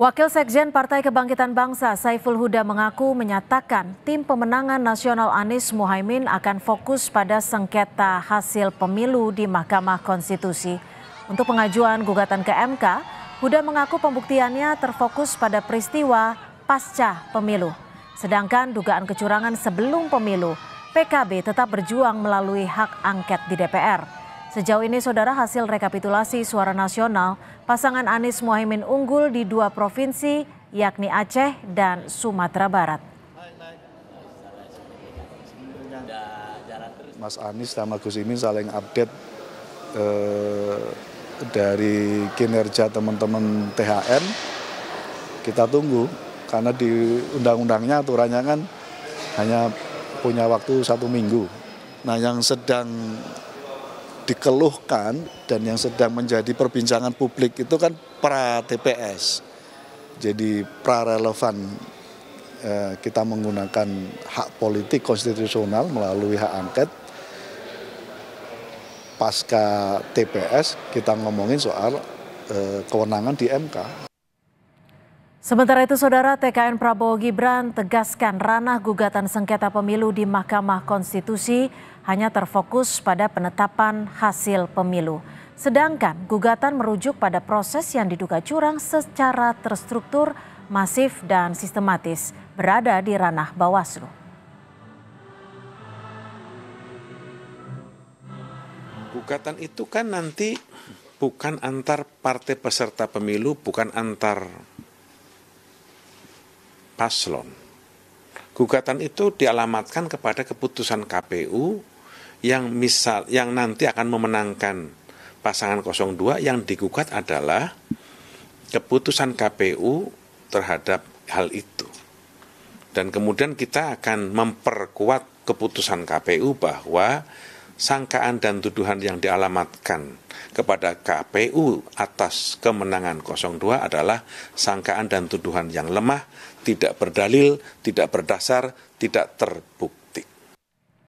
Wakil Sekjen Partai Kebangkitan Bangsa Saiful Huda mengaku menyatakan tim pemenangan nasional Anies Muhaimin akan fokus pada sengketa hasil pemilu di Mahkamah Konstitusi. Untuk pengajuan gugatan ke MK, Huda mengaku pembuktiannya terfokus pada peristiwa pasca pemilu. Sedangkan dugaan kecurangan sebelum pemilu, PKB tetap berjuang melalui hak angket di DPR. Sejauh ini saudara hasil rekapitulasi suara nasional, pasangan Anies Mohaimin unggul di dua provinsi yakni Aceh dan Sumatera Barat. Mas Anies sama Gus Imin saling update eh, dari kinerja teman-teman THN. Kita tunggu karena di undang-undangnya aturannya kan hanya punya waktu satu minggu. Nah yang sedang dikeluhkan dan yang sedang menjadi perbincangan publik itu kan pra TPS. Jadi pra relevan eh, kita menggunakan hak politik konstitusional melalui hak angket. Pasca TPS kita ngomongin soal eh, kewenangan di MK. Sementara itu, Saudara TKN Prabowo Gibran tegaskan ranah gugatan sengketa pemilu di Mahkamah Konstitusi hanya terfokus pada penetapan hasil pemilu. Sedangkan gugatan merujuk pada proses yang diduga curang secara terstruktur, masif, dan sistematis berada di ranah Bawaslu. Gugatan itu kan nanti bukan antar partai peserta pemilu, bukan antar paslon. Gugatan itu dialamatkan kepada keputusan KPU yang misal yang nanti akan memenangkan pasangan 02 yang digugat adalah keputusan KPU terhadap hal itu. Dan kemudian kita akan memperkuat keputusan KPU bahwa sangkaan dan tuduhan yang dialamatkan kepada KPU atas kemenangan 02 adalah sangkaan dan tuduhan yang lemah, tidak berdalil, tidak berdasar, tidak terbukti